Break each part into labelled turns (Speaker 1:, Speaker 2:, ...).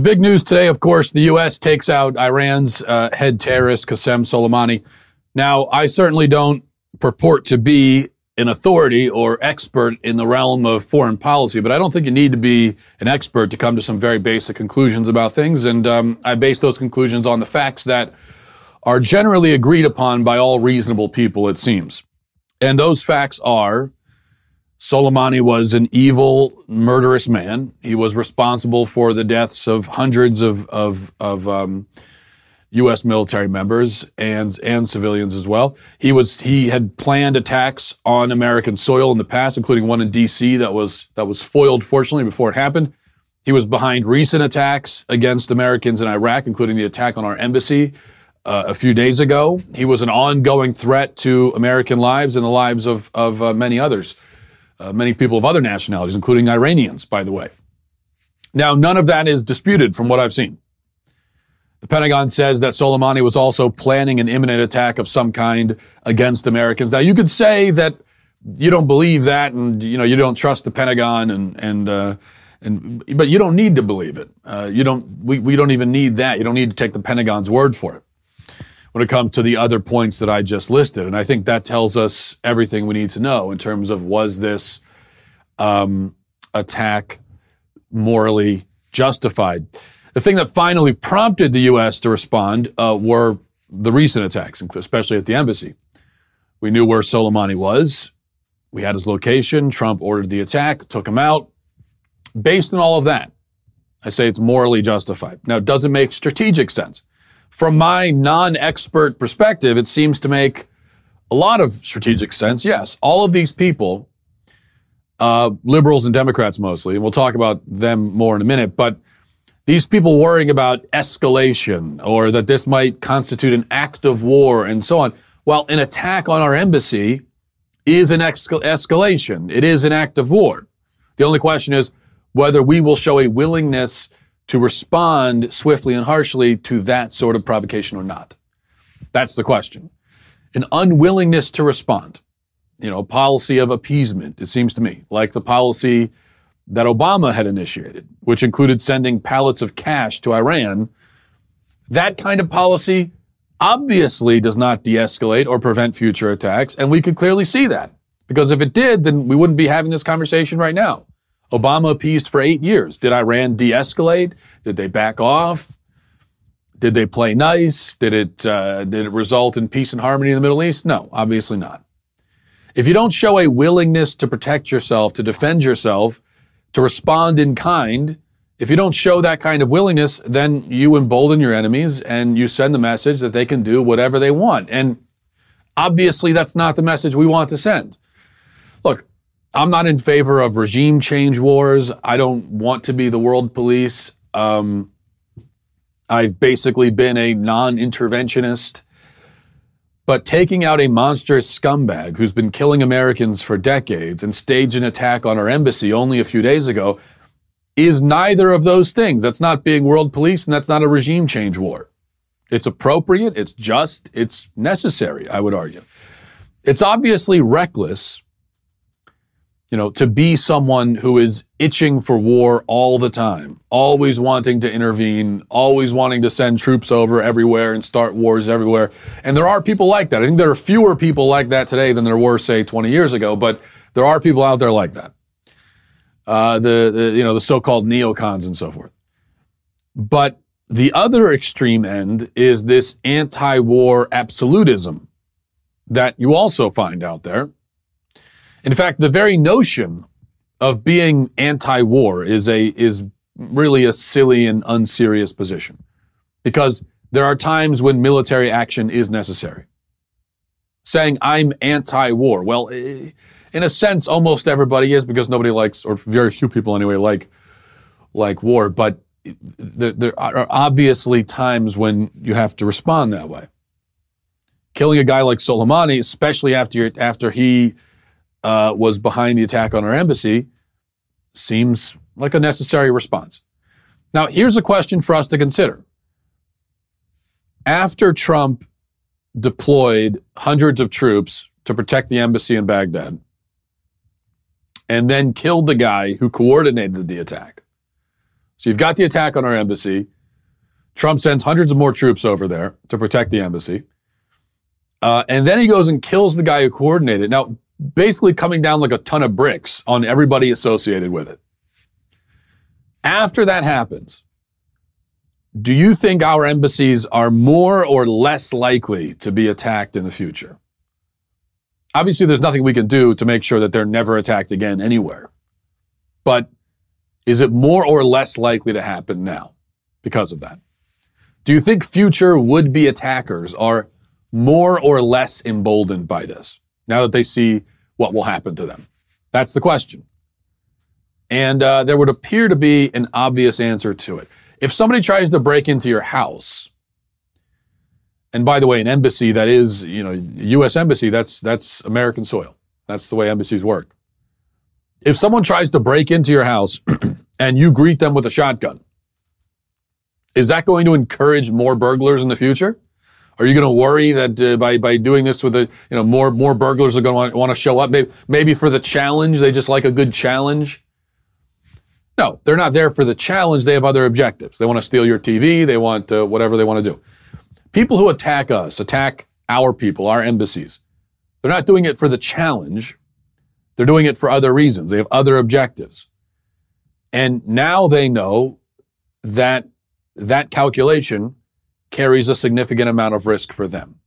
Speaker 1: The big news today, of course, the U.S. takes out Iran's uh, head terrorist, Qasem Soleimani. Now, I certainly don't purport to be an authority or expert in the realm of foreign policy, but I don't think you need to be an expert to come to some very basic conclusions about things. And um, I base those conclusions on the facts that are generally agreed upon by all reasonable people, it seems. And those facts are Soleimani was an evil, murderous man. He was responsible for the deaths of hundreds of, of, of um, U.S. military members and and civilians as well. He was he had planned attacks on American soil in the past, including one in D.C. that was that was foiled fortunately before it happened. He was behind recent attacks against Americans in Iraq, including the attack on our embassy uh, a few days ago. He was an ongoing threat to American lives and the lives of of uh, many others, uh, many people of other nationalities, including Iranians, by the way. Now, none of that is disputed from what I've seen. The Pentagon says that Soleimani was also planning an imminent attack of some kind against Americans. Now, you could say that you don't believe that, and you know you don't trust the Pentagon, and and uh, and but you don't need to believe it. Uh, you don't. We we don't even need that. You don't need to take the Pentagon's word for it when it comes to the other points that I just listed. And I think that tells us everything we need to know in terms of was this um, attack morally justified. The thing that finally prompted the U.S. to respond uh, were the recent attacks, especially at the embassy. We knew where Soleimani was. We had his location. Trump ordered the attack, took him out. Based on all of that, I say it's morally justified. Now, it doesn't make strategic sense. From my non expert perspective, it seems to make a lot of strategic sense. Yes, all of these people, uh, liberals and Democrats mostly, and we'll talk about them more in a minute, but these people worrying about escalation or that this might constitute an act of war and so on. Well, an attack on our embassy is an escalation. It is an act of war. The only question is whether we will show a willingness to respond swiftly and harshly to that sort of provocation or not. That's the question. An unwillingness to respond, you know, a policy of appeasement, it seems to me, like the policy that Obama had initiated, which included sending pallets of cash to Iran, that kind of policy obviously does not de escalate or prevent future attacks. And we could clearly see that. Because if it did, then we wouldn't be having this conversation right now. Obama appeased for eight years. Did Iran de escalate? Did they back off? Did they play nice? Did it, uh, did it result in peace and harmony in the Middle East? No, obviously not. If you don't show a willingness to protect yourself, to defend yourself, to respond in kind. If you don't show that kind of willingness, then you embolden your enemies and you send the message that they can do whatever they want. And obviously, that's not the message we want to send. Look, I'm not in favor of regime change wars. I don't want to be the world police. Um, I've basically been a non interventionist. But taking out a monstrous scumbag who's been killing Americans for decades and staged an attack on our embassy only a few days ago is neither of those things. That's not being world police and that's not a regime change war. It's appropriate, it's just, it's necessary, I would argue. It's obviously reckless you know, to be someone who is itching for war all the time, always wanting to intervene, always wanting to send troops over everywhere and start wars everywhere. And there are people like that. I think there are fewer people like that today than there were, say, 20 years ago, but there are people out there like that. Uh, the, the, you know, the so-called neocons and so forth. But the other extreme end is this anti-war absolutism that you also find out there in fact, the very notion of being anti-war is a is really a silly and unserious position because there are times when military action is necessary. Saying I'm anti-war, well, in a sense, almost everybody is because nobody likes, or very few people anyway, like like war. But there, there are obviously times when you have to respond that way. Killing a guy like Soleimani, especially after after he uh, was behind the attack on our embassy seems like a necessary response. Now, here's a question for us to consider. After Trump deployed hundreds of troops to protect the embassy in Baghdad and then killed the guy who coordinated the attack, So you've got the attack on our embassy. Trump sends hundreds of more troops over there to protect the embassy. Uh, and then he goes and kills the guy who coordinated. Now, basically coming down like a ton of bricks on everybody associated with it. After that happens, do you think our embassies are more or less likely to be attacked in the future? Obviously, there's nothing we can do to make sure that they're never attacked again anywhere. But is it more or less likely to happen now because of that? Do you think future would be attackers are more or less emboldened by this now that they see what will happen to them? That's the question. And uh, there would appear to be an obvious answer to it. If somebody tries to break into your house, and by the way, an embassy that is, you know, U.S. embassy, that's that's American soil. That's the way embassies work. If someone tries to break into your house and you greet them with a shotgun, is that going to encourage more burglars in the future? Are you going to worry that uh, by by doing this with the you know more more burglars are going to want to show up? Maybe maybe for the challenge, they just like a good challenge. No, they're not there for the challenge. They have other objectives. They want to steal your TV. They want uh, whatever they want to do. People who attack us, attack our people, our embassies. They're not doing it for the challenge. They're doing it for other reasons. They have other objectives. And now they know that that calculation carries a significant amount of risk for them.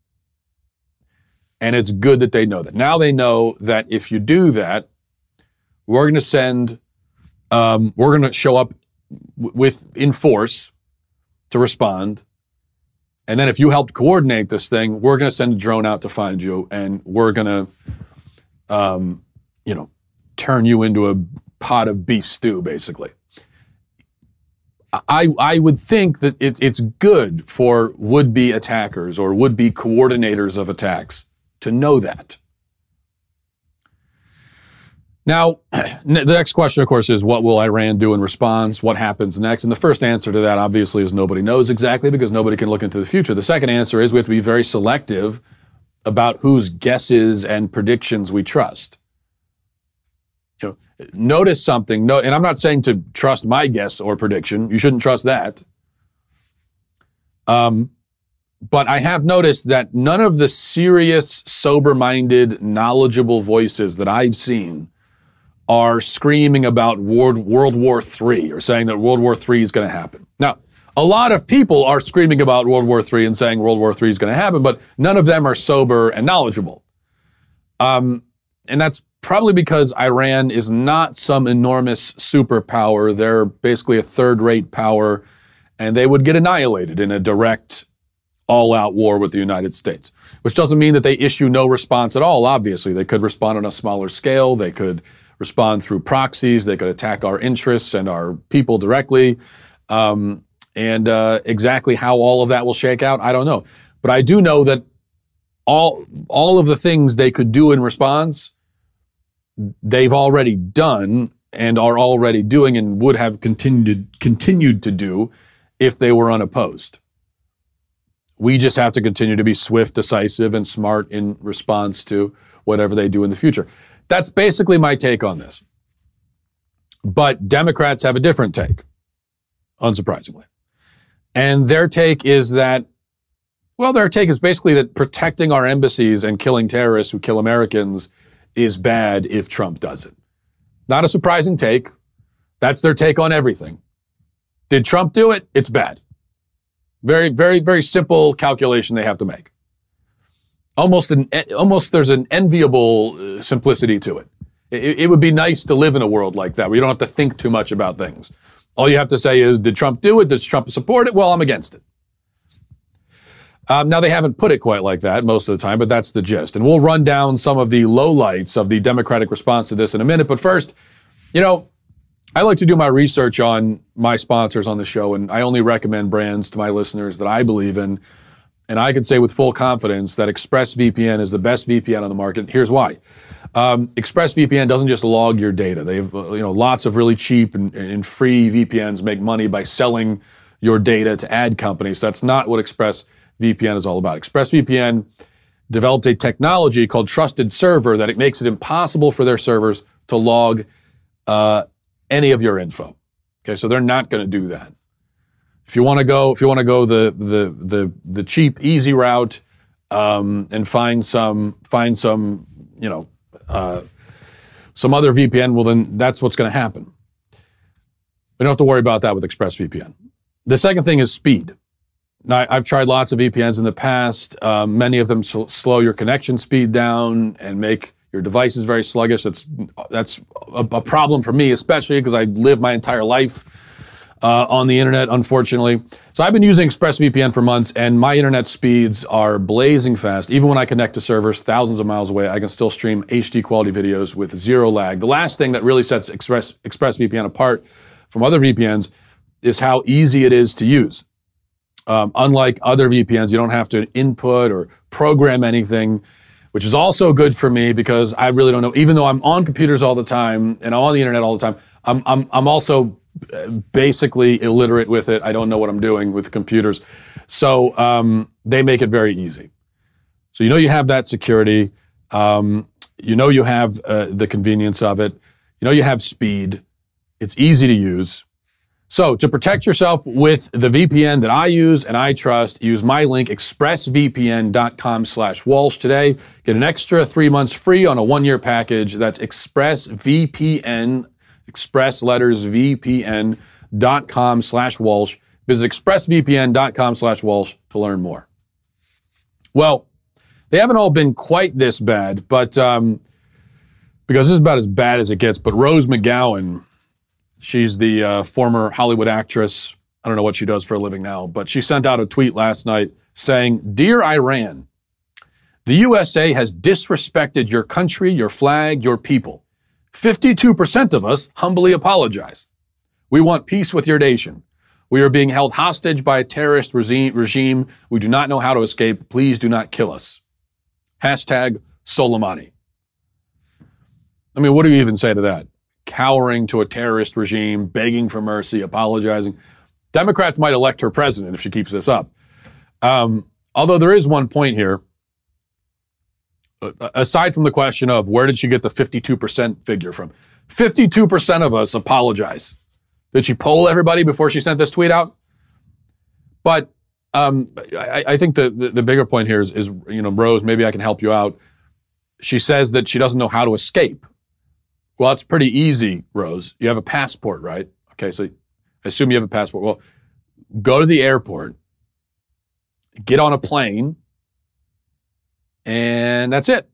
Speaker 1: And it's good that they know that. Now they know that if you do that, we're going to send, um, we're going to show up with in force to respond. And then if you helped coordinate this thing, we're going to send a drone out to find you, and we're going to um, you know, turn you into a pot of beef stew, basically. I, I would think that it, it's good for would be attackers or would be coordinators of attacks to know that. Now, the next question, of course, is what will Iran do in response? What happens next? And the first answer to that, obviously, is nobody knows exactly because nobody can look into the future. The second answer is we have to be very selective about whose guesses and predictions we trust you know, notice something. No, and I'm not saying to trust my guess or prediction. You shouldn't trust that. Um, but I have noticed that none of the serious, sober-minded, knowledgeable voices that I've seen are screaming about World, World War III or saying that World War III is going to happen. Now, a lot of people are screaming about World War III and saying World War III is going to happen, but none of them are sober and knowledgeable. Um, and that's probably because Iran is not some enormous superpower. They're basically a third rate power, and they would get annihilated in a direct, all out war with the United States. Which doesn't mean that they issue no response at all, obviously. They could respond on a smaller scale, they could respond through proxies, they could attack our interests and our people directly. Um, and uh, exactly how all of that will shake out, I don't know. But I do know that all all of the things they could do in response they've already done and are already doing and would have continued continued to do if they were unopposed. We just have to continue to be swift, decisive, and smart in response to whatever they do in the future. That's basically my take on this. But Democrats have a different take, unsurprisingly. And their take is that, well, their take is basically that protecting our embassies and killing terrorists who kill Americans is bad if Trump does it. Not a surprising take. That's their take on everything. Did Trump do it? It's bad. Very, very, very simple calculation they have to make. Almost an, almost there's an enviable uh, simplicity to it. it. It would be nice to live in a world like that where you don't have to think too much about things. All you have to say is, did Trump do it? Does Trump support it? Well, I'm against it. Um, now, they haven't put it quite like that most of the time, but that's the gist. And we'll run down some of the lowlights of the Democratic response to this in a minute. But first, you know, I like to do my research on my sponsors on the show, and I only recommend brands to my listeners that I believe in. And I can say with full confidence that ExpressVPN is the best VPN on the market. Here's why. Um, ExpressVPN doesn't just log your data. They have uh, you know lots of really cheap and, and free VPNs make money by selling your data to ad companies. That's not what Express VPN is all about. ExpressVPN developed a technology called Trusted Server that it makes it impossible for their servers to log uh, any of your info. Okay, so they're not going to do that. If you want to go, if you want to go the the the the cheap, easy route, um, and find some find some you know uh, some other VPN, well then that's what's going to happen. We don't have to worry about that with ExpressVPN. The second thing is speed. Now, I've tried lots of VPNs in the past. Um, many of them sl- slow your connection speed down and make your device is very sluggish. That's that's a, a problem for me, especially because I live my entire life uh, on the internet, unfortunately. So I've been using ExpressVPN for months, and my internet speeds are blazing fast. Even when I connect to servers thousands of miles away, I can still stream HD quality videos with zero lag. The last thing that really sets Express ExpressVPN apart from other VPNs is how easy it is to use. Um, unlike other VPNs, you don't have to input or program anything, which is also good for me because I really don't know. Even though I'm on computers all the time and I'm on the internet all the time, I'm, I'm, I'm also uh, basically illiterate with it. I don't know what I'm doing with computers. So um, they make it very easy. So you know you have that security. Um, you know you have uh, the convenience of it. You know you have speed. It's easy to use. So to protect yourself with the VPN that I use and I trust, use my link expressvpn.com slash Walsh today. Get an extra three months free on a one-year package. That's expressvpn, express letters vpn.com slash Walsh. Visit expressvpn.com slash Walsh to learn more. Well, they haven't all been quite this bad, but um, because this is about as bad as it gets, but Rose McGowan She's the uh, former Hollywood actress. I don't know what she does for a living now, but she sent out a tweet last night saying, Dear Iran, the USA has disrespected your country, your flag, your people. 52% of us humbly apologize. We want peace with your nation. We are being held hostage by a terrorist regime. We do not know how to escape. Please do not kill us. Hashtag Soleimani. I mean, what do you even say to that? Cowering to a terrorist regime, begging for mercy, apologizing. Democrats might elect her president if she keeps this up. Um, although there is one point here. Aside from the question of where did she get the 52% figure from? 52% of us apologize. Did she poll everybody before she sent this tweet out? But um, I, I, think the, the, the bigger point here is, is, you know, Rose, maybe I can help you out. She says that she doesn't know how to escape. Well, it's pretty easy, Rose. You have a passport, right? Okay, so I assume you have a passport. Well, go to the airport, get on a plane, and that's it.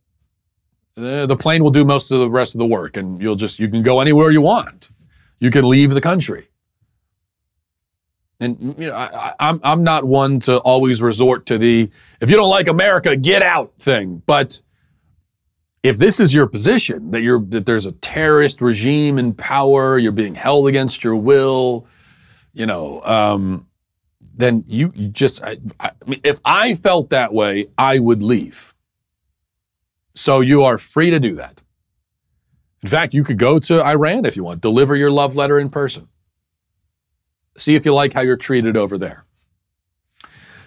Speaker 1: The, plane will do most of the rest of the work, and you'll just you can go anywhere you want. You can leave the country. And you know, I, I'm I'm not one to always resort to the if you don't like America, get out thing, but if this is your position that you're that there's a terrorist regime in power, you're being held against your will, you know, um, then you, you just I, I mean, if I felt that way, I would leave. So you are free to do that. In fact, you could go to Iran if you want, deliver your love letter in person. See if you like how you're treated over there.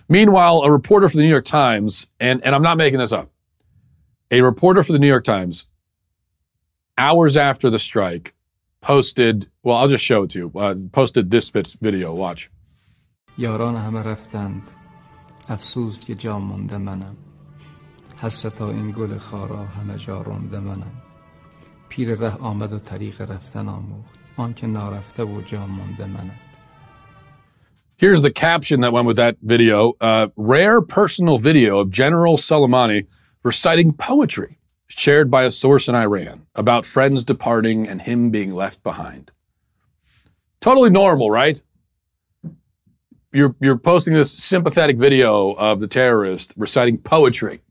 Speaker 1: Meanwhile, a reporter for the New York Times, and, and I'm not making this up, a reporter for the New York Times, hours after the strike, posted, well, I'll just show it to you, uh, posted this video. Watch. یاران همه رفتند افسوس که جا مونده منم حسرتا این گل خارا همه جا رونده منم پیر ره آمد و طریق رفتن آموخت آنکه نارفته و جا مونده منم Here's the caption that went with that video. Uh, rare personal video of General Soleimani reciting poetry shared by a source in Iran about friends departing and him being left behind. Totally normal, right? You're, you're posting this sympathetic video of the terrorist reciting poetry.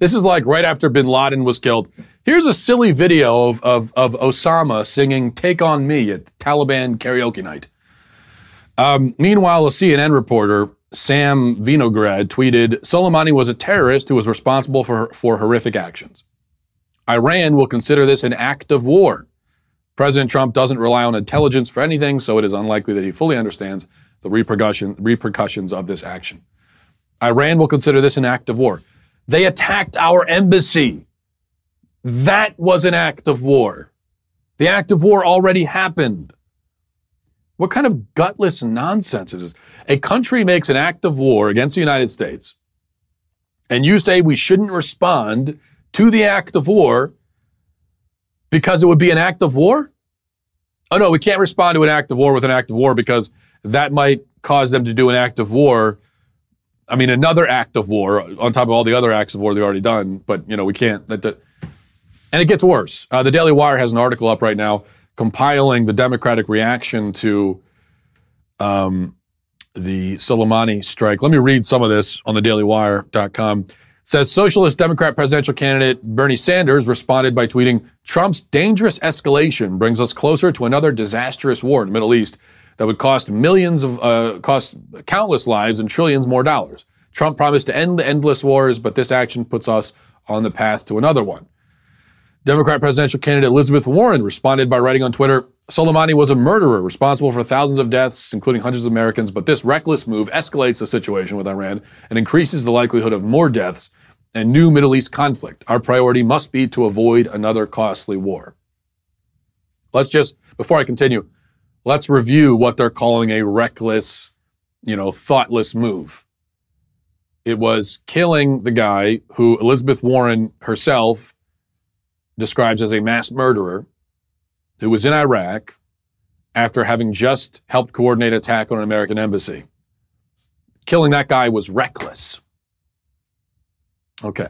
Speaker 1: This is like right after bin Laden was killed. Here's a silly video of, of, of Osama singing Take On Me at Taliban karaoke night. Um, meanwhile, a CNN reporter Sam Vinograd tweeted Soleimani was a terrorist who was responsible for, for horrific actions. Iran will consider this an act of war. President Trump doesn't rely on intelligence for anything, so it is unlikely that he fully understands the repercussion, repercussions of this action. Iran will consider this an act of war. They attacked our embassy. That was an act of war. The act of war already happened. What kind of gutless nonsense is this? A country makes an act of war against the United States, and you say we shouldn't respond to the act of war because it would be an act of war? Oh no, we can't respond to an act of war with an act of war because that might cause them to do an act of war. I mean, another act of war on top of all the other acts of war they've already done. But you know, we can't. That, that, and it gets worse. Uh, the Daily Wire has an article up right now compiling the Democratic reaction to um, the Soleimani strike. Let me read some of this on the dailywire.com. It says Socialist Democrat presidential candidate Bernie Sanders responded by tweeting Trump's dangerous escalation brings us closer to another disastrous war in the Middle East that would cost millions of, uh, cost countless lives and trillions more dollars. Trump promised to end the endless wars, but this action puts us on the path to another one. Democrat presidential candidate Elizabeth Warren responded by writing on Twitter Soleimani was a murderer responsible for thousands of deaths, including hundreds of Americans, but this reckless move escalates the situation with Iran and increases the likelihood of more deaths and new Middle East conflict. Our priority must be to avoid another costly war. Let's just, before I continue, let's review what they're calling a reckless, you know, thoughtless move. It was killing the guy who Elizabeth Warren herself describes as a mass murderer who was in Iraq after having just helped coordinate attack on an American embassy. Killing that guy was reckless. Okay.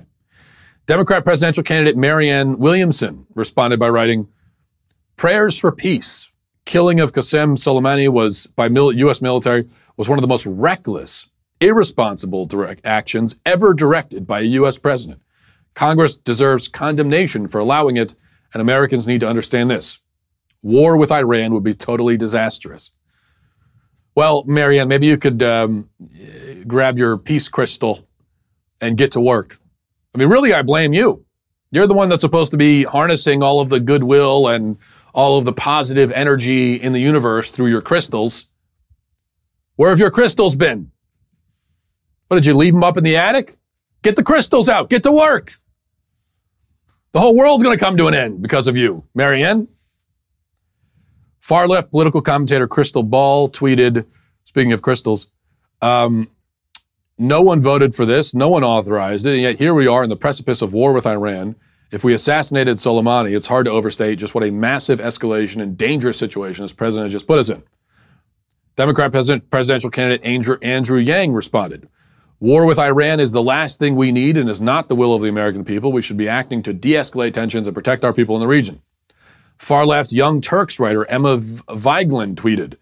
Speaker 1: Democrat presidential candidate Marianne Williamson responded by writing, Prayers for peace killing of Qasem Soleimani was by mil- U.S. military was one of the most reckless, irresponsible direct actions ever directed by a U.S. president. Congress deserves condemnation for allowing it, and Americans need to understand this. War with Iran would be totally disastrous. Well, Marianne, maybe you could um, grab your peace crystal and get to work. I mean, really, I blame you. You're the one that's supposed to be harnessing all of the goodwill and all of the positive energy in the universe through your crystals. Where have your crystals been? What did you leave them up in the attic? Get the crystals out. Get to work. The whole world's going to come to an end because of you, Marianne. Far left political commentator Krystal Ball tweeted, speaking of crystals, um, no one voted for this, no one authorized it, and yet here we are in the precipice of war with Iran. If we assassinated Soleimani, it's hard to overstate just what a massive escalation and dangerous situation this president just put us in. Democrat president, presidential candidate Andrew, Andrew Yang responded War with Iran is the last thing we need and is not the will of the American people. We should be acting to de escalate tensions and protect our people in the region. Far left Young Turks writer Emma Vigeland tweeted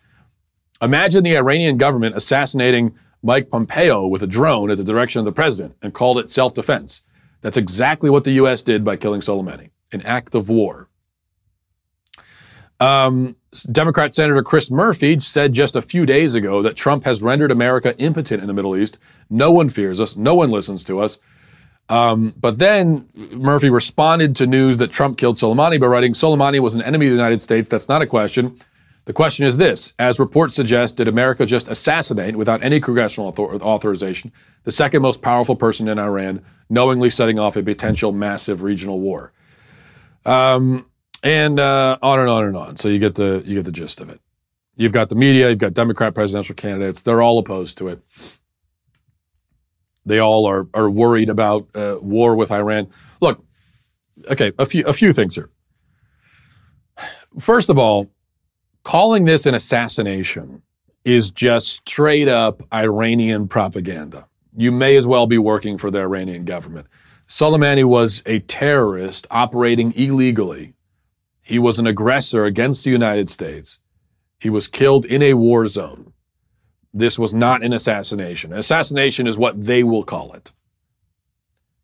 Speaker 1: Imagine the Iranian government assassinating Mike Pompeo with a drone at the direction of the president and called it self defense. That's exactly what the U.S. did by killing Soleimani, an act of war. Um, Democrat Senator Chris Murphy said just a few days ago that Trump has rendered America impotent in the Middle East. No one fears us. No one listens to us. Um, but then Murphy responded to news that Trump killed Soleimani by writing, Soleimani was an enemy of the United States. That's not a question. The question is this As reports suggest, did America just assassinate, without any congressional author- authorization, the second most powerful person in Iran, knowingly setting off a potential massive regional war? Um, and uh, on and on and on. So you get the you get the gist of it. You've got the media, you've got Democrat presidential candidates. They're all opposed to it. They all are are worried about uh, war with Iran. Look, okay, a few a few things here. First of all, calling this an assassination is just straight up Iranian propaganda. You may as well be working for the Iranian government. Soleimani was a terrorist operating illegally. He was an aggressor against the United States. He was killed in a war zone. This was not an assassination. Assassination is what they will call it.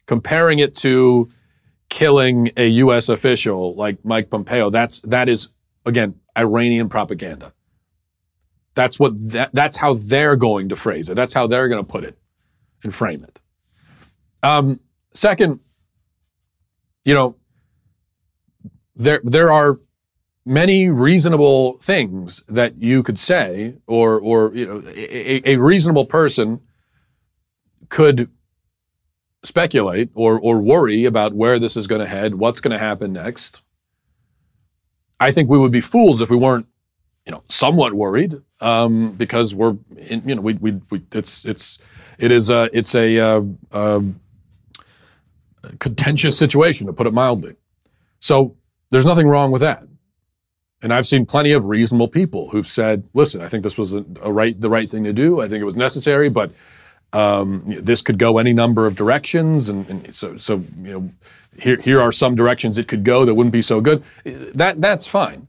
Speaker 1: Comparing it to killing a U.S. official like Mike Pompeo, that's that is again Iranian propaganda. That's what that, that's how they're going to phrase it. That's how they're going to put it and frame it. Um, second, you know, there there are many reasonable things that you could say, or or you know, a, a reasonable person could speculate or or worry about where this is going to head, what's going to happen next. I think we would be fools if we weren't you know, somewhat worried um, because we're, in, you know, we, we, we, it's, it's, it is a, it's a, uh, uh, contentious situation to put it mildly. So there's nothing wrong with that. And I've seen plenty of reasonable people who've said, "Listen, I think this was a, a right, the right thing to do. I think it was necessary, but um, this could go any number of directions, and, and, so, so you know, here, here are some directions it could go that wouldn't be so good. That that's fine.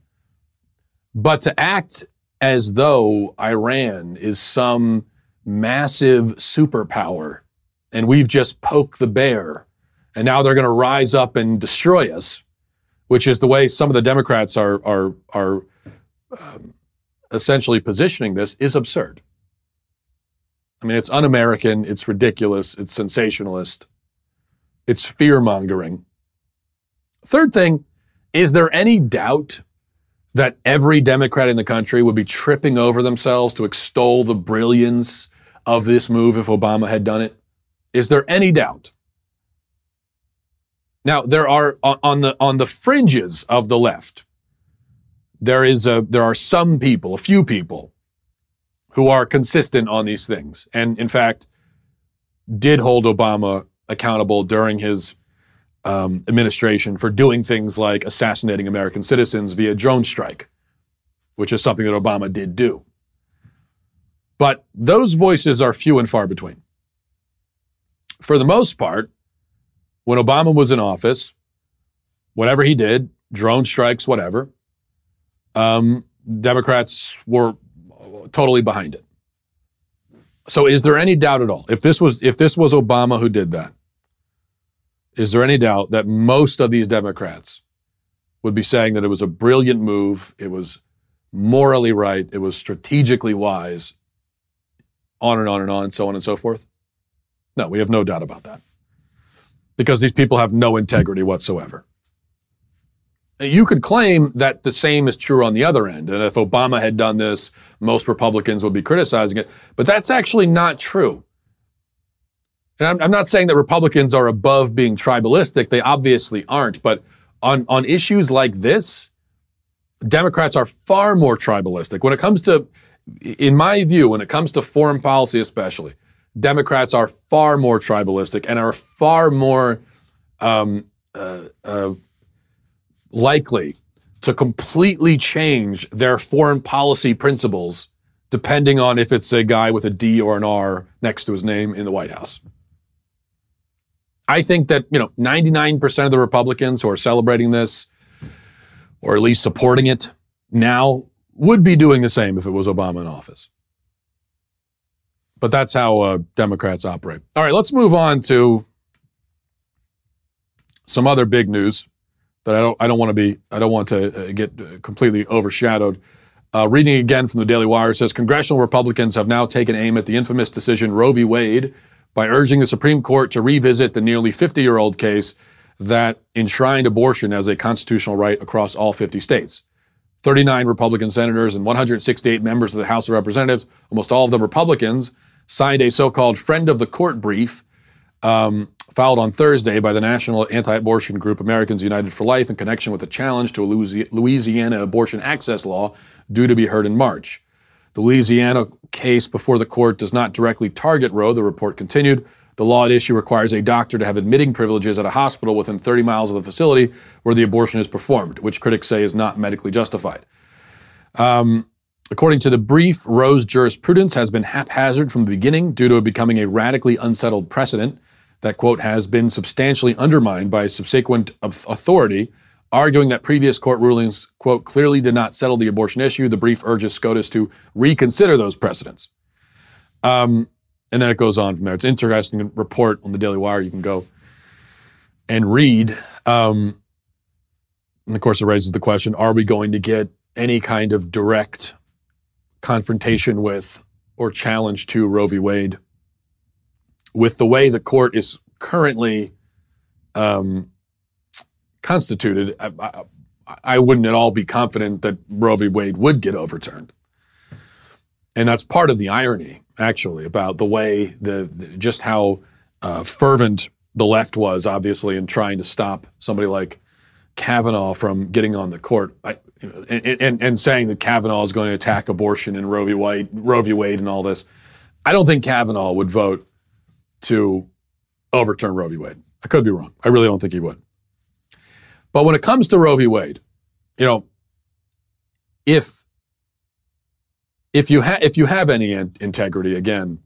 Speaker 1: But to act as though Iran is some massive superpower and we've just poked the bear and now they're going to rise up and destroy us, which is the way some of the Democrats are, are, are um, essentially positioning this, is absurd. I mean, it's un American, it's ridiculous, it's sensationalist, it's fear mongering. Third thing, is there any doubt that every Democrat in the country would be tripping over themselves to extol the brilliance of this move if Obama had done it? Is there any doubt? Now, there are on the on the fringes of the left, there is a there are some people, a few people, who are consistent on these things, and in fact, did hold Obama accountable during his um, administration for doing things like assassinating American citizens via drone strike, which is something that Obama did do. But those voices are few and far between. For the most part, when Obama was in office, whatever he did, drone strikes, whatever, um, Democrats were totally behind it. So, is there any doubt at all? If this was if this was Obama who did that, is there any doubt that most of these Democrats would be saying that it was a brilliant move, it was morally right, it was strategically wise, on and on and on, and so on and so forth? No, we have no doubt about that. Because these people have no integrity whatsoever. You could claim that the same is true on the other end. And if Obama had done this, most Republicans would be criticizing it. But that's actually not true. And I'm, I'm not saying that Republicans are above being tribalistic. They obviously aren't. But on, on issues like this, Democrats are far more tribalistic. When it comes to, in my view, when it comes to foreign policy especially, Democrats are far more tribalistic and are far more um, uh, uh, likely to completely change their foreign policy principles depending on if it's a guy with a D or an R next to his name in the White House. I think that, you know, 99% of the Republicans who are celebrating this, or at least supporting it now, would be doing the same if it was Obama in office. But that's how uh, Democrats operate. All right, let's move on to some other big news that I don't I don't want to be I don't want to uh, get uh, completely overshadowed. Uh, reading again from the Daily Wire says congressional Republicans have now taken aim at the infamous decision Roe v. Wade by urging the Supreme Court to revisit the nearly 50 year old case that enshrined abortion as a constitutional right across all 50 states. 39 Republican senators and 168 members of the House of Representatives, almost all of them Republicans, signed a so called Friend of the Court brief um, filed on Thursday by the national anti abortion group Americans United for Life in connection with a challenge to a Louisiana abortion access law due to be heard in March. The Louisiana case before the court does not directly target Roe, the report continued. The law at issue requires a doctor to have admitting privileges at a hospital within 30 miles of the facility where the abortion is performed, which critics say is not medically justified. Um, according to the brief, Roe's jurisprudence has been haphazard from the beginning due to it becoming a radically unsettled precedent that, quote, has been substantially undermined by subsequent authority Arguing that previous court rulings, quote, clearly did not settle the abortion issue, the brief urges SCOTUS to reconsider those precedents. Um, and then it goes on from there. It's an interesting report on the Daily Wire. You can go and read. Um, and of course, it raises the question are we going to get any kind of direct confrontation with or challenge to Roe v. Wade with the way the court is currently um, constituted, I, I, I wouldn't at all be confident that Roe v. Wade would get overturned. And that's part of the irony, actually, about the way the, the just how uh, fervent the left was, obviously, in trying to stop somebody like Kavanaugh from getting on the court. I, and, and, and saying that Kavanaugh is going to attack abortion and Roe v. Wade, Roe v. Wade, and all this. I don't think Kavanaugh would vote to overturn Roe v. Wade. I could be wrong. I really don't think he would. But when it comes to Roe v. Wade, you know, if if you have if you have any in- integrity, again,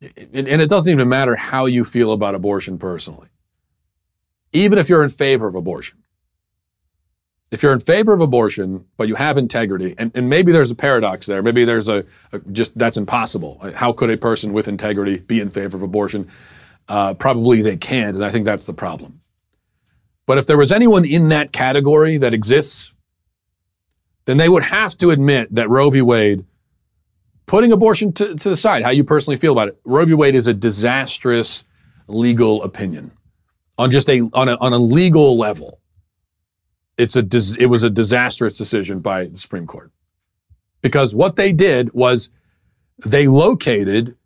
Speaker 1: and, and it doesn't even matter how you feel about abortion personally, even if you're in favor of abortion, if you're in favor of abortion, but you have integrity, and, and maybe there's a paradox there, maybe there's a, a, just that's impossible. How could a person with integrity be in favor of abortion? Uh, probably they can't, and I think that's the problem. But if there was anyone in that category that exists, then they would have to admit that Roe v. Wade, putting abortion to, to the side, how you personally feel about it, Roe v. Wade is a disastrous legal opinion on just a on a on a legal level. It's a it was a disastrous decision by the Supreme Court because what they did was they located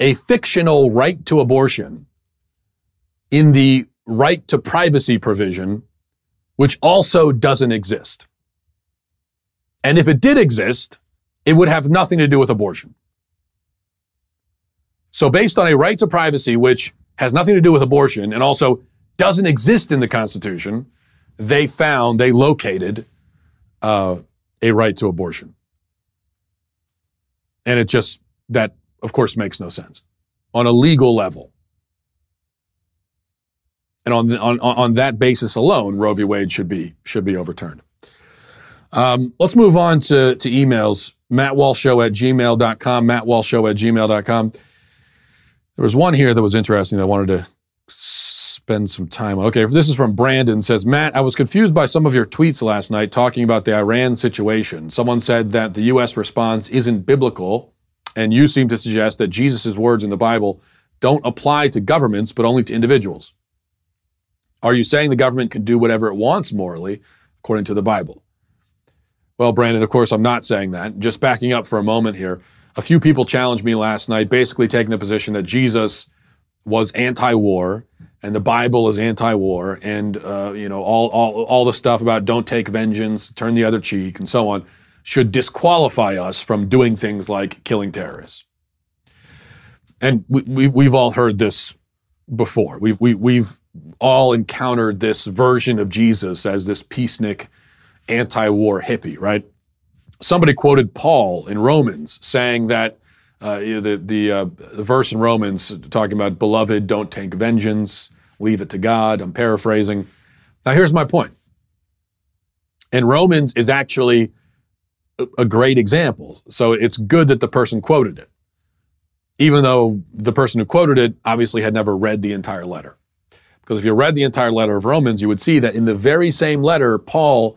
Speaker 1: a fictional right to abortion in the right to privacy provision, which also doesn't exist. And if it did exist, it would have nothing to do with abortion. So, based on a right to privacy, which has nothing to do with abortion and also doesn't exist in the Constitution, they found, they located uh, a right to abortion. And it just, that of course makes no sense on a legal level. And on, the, on, on that basis alone, Roe v. Wade should be, should be overturned. Um, let's move on to, to emails. MattWalshShow at gmail.com, MattWalshShow at gmail.com. There was one here that was interesting I wanted to spend some time on. Okay, this is from Brandon. Says Matt, I was confused by some of your tweets last night talking about the Iran situation. Someone said that the U.S. response isn't biblical, and you seem to suggest that Jesus' words in the Bible don't apply to governments but only to individuals. Are you saying the government can do whatever it wants morally according to the Bible? Well, Brandon, of course, I'm not saying that. Just backing up for a moment here. A few people challenged me last night, basically taking the position that Jesus was anti-war and the Bible is anti-war, and uh, you know all, all all the stuff about don't take vengeance, turn the other cheek, and so on, should disqualify us from doing things like killing terrorists. And we, we've we've all heard this before. We've we, we've all encountered this version of Jesus as this peacenik, anti-war hippie, right? Somebody quoted Paul in Romans saying that uh, the the, uh, the verse in Romans talking about beloved, don't take vengeance, leave it to God. I'm paraphrasing. Now here's my point. And Romans is actually a, great example. So it's good that the person quoted it, even though the person who quoted it obviously had never read the entire letter. Because if you read the entire letter of Romans, you would see that in the very same letter, Paul,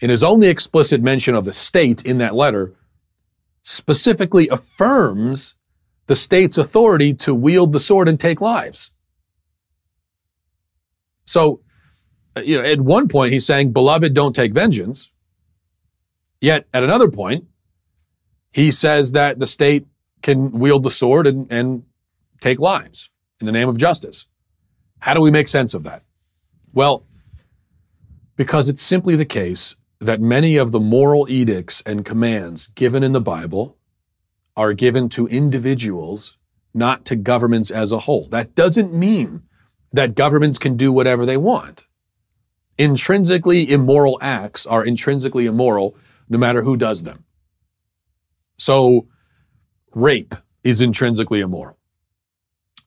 Speaker 1: in his only explicit mention of the state in that letter, specifically affirms the state's authority to wield the sword and take lives. So, uh, you know, at one point he's saying, "Beloved, don't take vengeance." Yet at another point, he says that the state can wield the sword and, and take lives in the name of justice. How do we make sense of that? Well, because it's simply the case that many of the moral edicts and commands given in the Bible are given to individuals, not to governments as a whole. That doesn't mean that governments can do whatever they want. Intrinsically immoral acts are intrinsically immoral no matter who does them. So, rape is intrinsically immoral,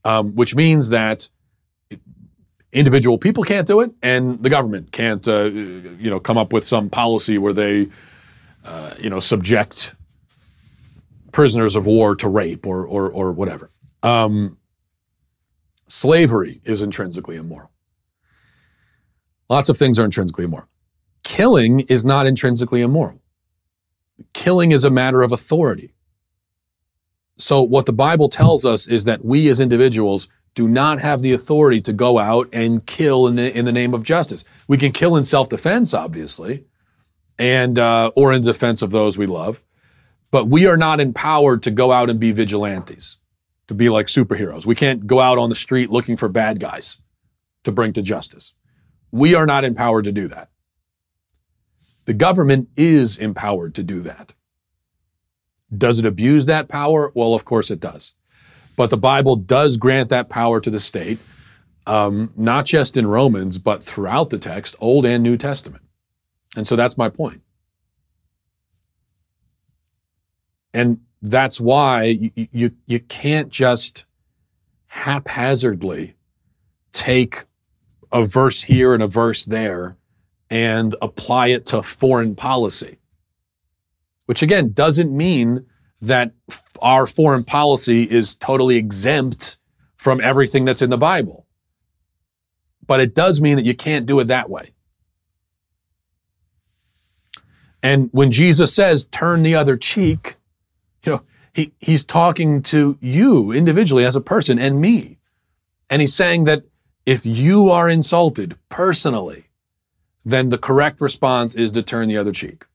Speaker 1: um, which means that individual people can't do it, and the government can't, uh, you know, come up with some policy where they, uh, you know, subject prisoners of war to rape or or, or whatever. Um, slavery is intrinsically immoral. Lots of things are intrinsically immoral. Killing is not intrinsically immoral. Killing is a matter of authority. So, what the Bible tells us is that we as individuals do not have the authority to go out and kill in the, in the name of justice. We can kill in self-defense, obviously, and uh, or in defense of those we love, but we are not empowered to go out and be vigilantes, to be like superheroes. We can't go out on the street looking for bad guys to bring to justice. We are not empowered to do that. The government is empowered to do that. Does it abuse that power? Well, of course it does. But the Bible does grant that power to the state, um, not just in Romans, but throughout the text, Old and New Testament. And so that's my point. And that's why you, you, you can't just haphazardly take a verse here and a verse there and apply it to foreign policy. Which again doesn't mean that our foreign policy is totally exempt from everything that's in the Bible. But it does mean that you can't do it that way. And when Jesus says, turn the other cheek, you know, he, he's talking to you individually as a person and me. And he's saying that if you are insulted personally, then the correct response is to turn the other cheek.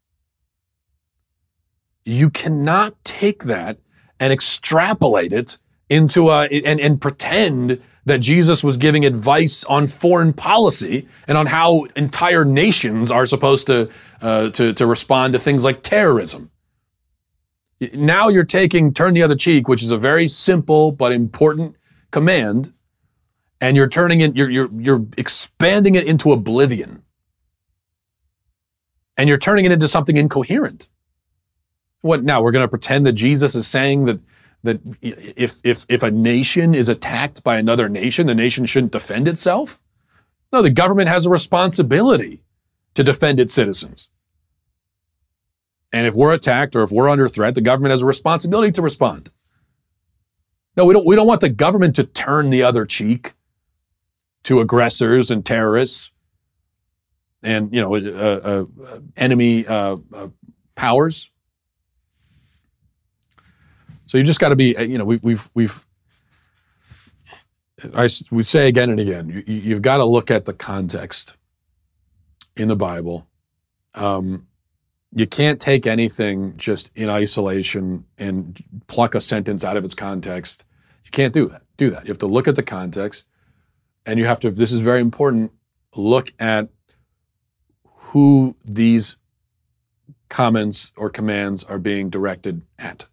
Speaker 1: You cannot take that and extrapolate it into a and, and pretend that Jesus was giving advice on foreign policy and on how entire nations are supposed to, uh, to, to respond to things like terrorism. Now you're taking turn the other cheek, which is a very simple but important command, and you're turning it, you're, you're, you're expanding it into oblivion. And you're turning it into something incoherent. What now? We're going to pretend that Jesus is saying that that if if if a nation is attacked by another nation, the nation shouldn't defend itself? No, the government has a responsibility to defend its citizens. And if we're attacked or if we're under threat, the government has a responsibility to respond. No, we don't we don't want the government to turn the other cheek to aggressors and terrorists and you know uh, uh, enemy uh, uh powers. So you just got to be, uh, you know, we, we've, we've, I, we say again and again, you, you've got to look at the context in the Bible. Um, you can't take anything just in isolation and pluck a sentence out of its context. You can't do that. Do that. You have to look at the context, and you have to. This is very important. Look at who these comments or commands are being directed at.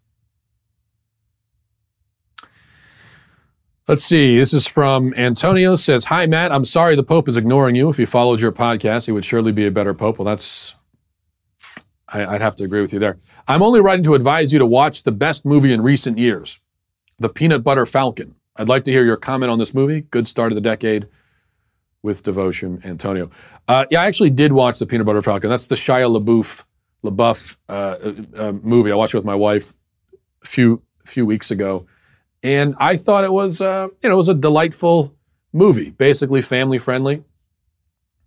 Speaker 1: Let's see. This is from Antonio says, Hi, Matt. I'm sorry the Pope is ignoring you. If he followed your podcast, he would surely be a better Pope. Well, that's, I, would have to agree with you there. I'm only writing to advise you to watch the best movie in recent years, The Peanut Butter Falcon. I'd like to hear your comment on this movie. Good start of the decade with devotion, Antonio. Uh, yeah, I actually did watch The Peanut Butter Falcon. That's the Shia LaBeouf, LaBeouf uh, uh, uh movie. I watched it with my wife a few, few weeks ago. And I thought it was, uh, you know, it was a delightful movie, basically family friendly.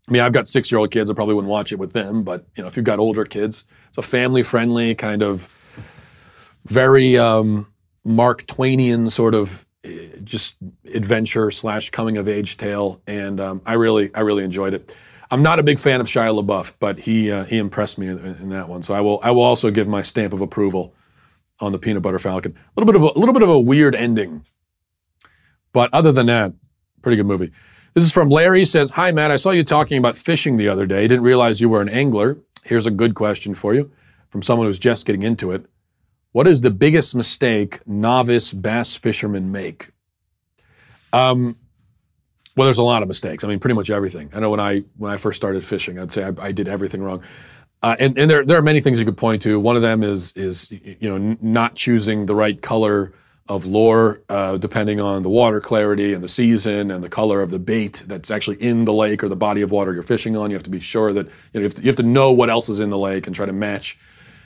Speaker 1: I mean, I've got six year old kids. I probably wouldn't watch it with them, but you know, if you've got older kids, it's a family friendly kind of very um, Mark Twainian sort of eh, just adventure slash coming of age tale, and um, I really, I really enjoyed it. I'm not a big fan of Shia LaBeouf, but he uh, he impressed me in, in, that one. So I will I will also give my stamp of approval on the Peanut Butter Falcon. A little bit of a, a little bit of a weird ending, but other than that, pretty good movie. This is from Larry. He says, "Hi Matt, I saw you talking about fishing the other day. Didn't realize you were an angler. Here's a good question for you from someone who's just getting into it. What is the biggest mistake novice bass fishermen make?" Um, well, there's a lot of mistakes. I mean, pretty much everything. I know when I when I first started fishing, I'd say I, I did everything wrong. Uh, and, and there, there are many things you could point to. One of them is, is you know, not choosing the right color of lure, uh, depending on the water clarity and the season and the color of the bait that's actually in the lake or the body of water you're fishing on. You have to be sure that you, know, you, have, to, you have to know what else is in the lake and try to match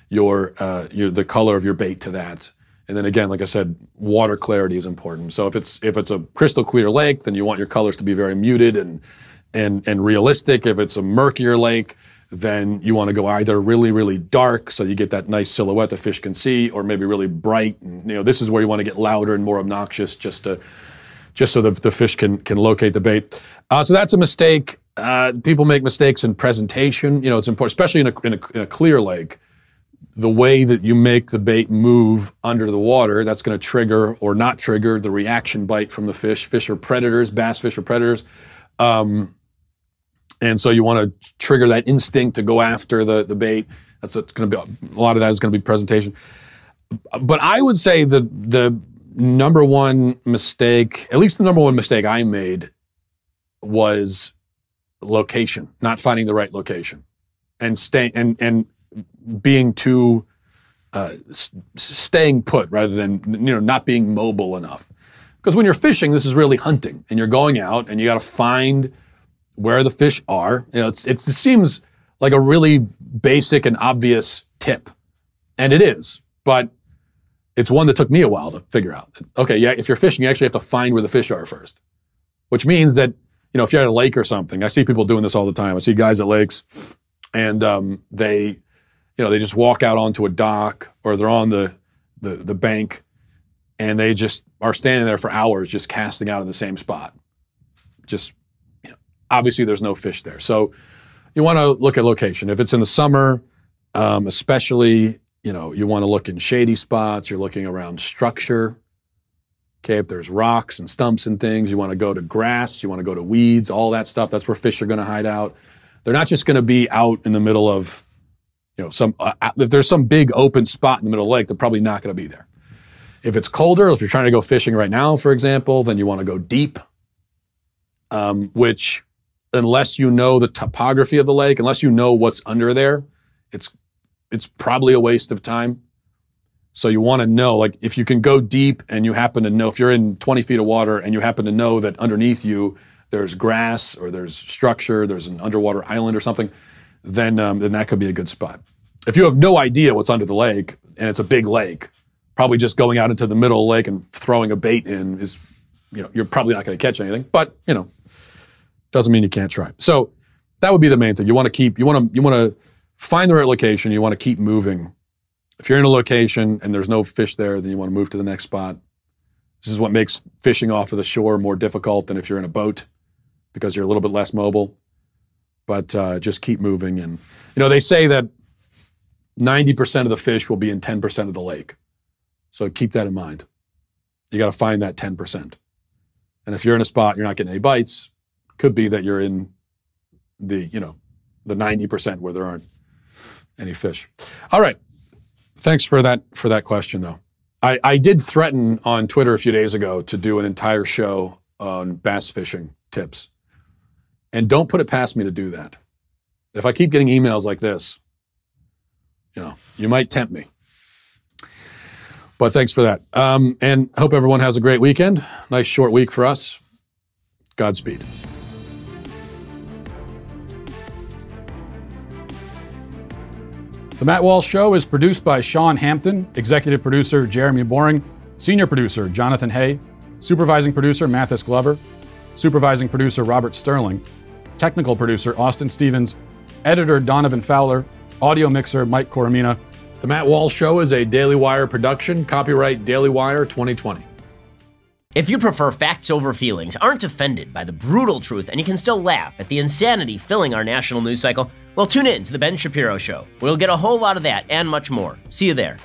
Speaker 1: your, uh, your the color of your bait to that. And then again, like I said, water clarity is important. So if it's if it's a crystal clear lake, then you want your colors to be very muted and and and realistic. If it's a murkier lake, then you want to go either really, really dark so you get that nice silhouette the fish can see, or maybe really bright. And, you know, this is where you want to get louder and more obnoxious just to just so the, the fish can can locate the bait. Uh, so that's a mistake. Uh, people make mistakes in presentation. You know, it's important, especially in a, in a, in a clear lake. The way that you make the bait move under the water, that's going to trigger or not trigger the reaction bite from the fish. Fish are predators, bass fish are predators. Um, And so you want to trigger that instinct to go after the, the bait. That's going to be a lot of that is going to be presentation. But I would say the the number one mistake, at least the number one mistake I made, was location, not finding the right location, and staying and and being too uh, staying put rather than you know not being mobile enough. Because when you're fishing, this is really hunting, and you're going out and you got to find where the fish are. You know, it's, it's it seems like a really basic and obvious tip, and it is, but it's one that took me a while to figure out. Okay, yeah, if you're fishing, you actually have to find where the fish are first, which means that you know if you're at a lake or something. I see people doing this all the time. I see guys at lakes, and um, they, you know, they just walk out onto a dock or they're on the the, the bank, and they just are standing there for hours just casting out in the same spot. Just obviously there's no fish there, so you want to look at location. If it's in the summer, um, especially you know, you want to look in shady spots, you're looking around structure. Okay, if there's rocks and stumps and things, you want to go to grass, you want to go to weeds, all that stuff. That's where fish are going to hide out. They're not just going to be out in the middle of, you know, some, uh, uh, if there's some big open spot in the middle of the lake, they're probably not going to be there. If it's colder, if you're trying to go fishing right now, for example, then you want to go deep, um, which, unless you know the topography of the lake, unless you know what's under there, it's it's probably a waste of time. So you want to know, like, if you can go deep and you happen to know, if you're in 20 feet of water and you happen to know that underneath you there's grass or there's structure, there's an underwater island or something, then um, then that could be a good spot. If you have no idea what's under the lake and it's a big lake, probably just going out into the middle of the lake and throwing a bait in is, you know, you're probably not going to catch anything. But you know, doesn't mean you can't try. So that would be the main thing. You want to keep, you want to, you want to find the right location. You want to keep moving. If you're in a location and there's no fish there, then you want to move to the next spot. This is what makes fishing off of the shore more difficult than if you're in a boat because you're a little bit less mobile. But uh, just keep moving. And, you know, they say that 90% of the fish will be in 10% of the lake. So keep that in mind. You got to find that 10%. And if you're in a spot you're not getting any bites, could be that you're in the, you know, the 90% where there aren't any fish. All right. Thanks for that for that question though. I, I did threaten on Twitter a few days ago to do an entire show on bass fishing tips. And don't put it past me to do that. If I keep getting emails like this, you know, you might tempt me. But thanks for that. Um, and hope everyone has a great weekend. Nice short week for us. Godspeed. The Matt Walsh Show is produced by Sean Hampton, executive producer Jeremy Boring, senior producer Jonathan Hay, supervising producer Mathis Glover, supervising producer Robert Sterling, technical producer Austin Stevens, editor Donovan Fowler, audio mixer Mike Coromina. The Matt Walsh Show is a Daily Wire production, copyright Daily Wire 2020.
Speaker 2: If you prefer facts over feelings, aren't offended by the brutal truth, and you can still laugh at the insanity filling our national news cycle, well, tune in to The Ben Shapiro Show. We'll get a whole lot of that and much more. See you there.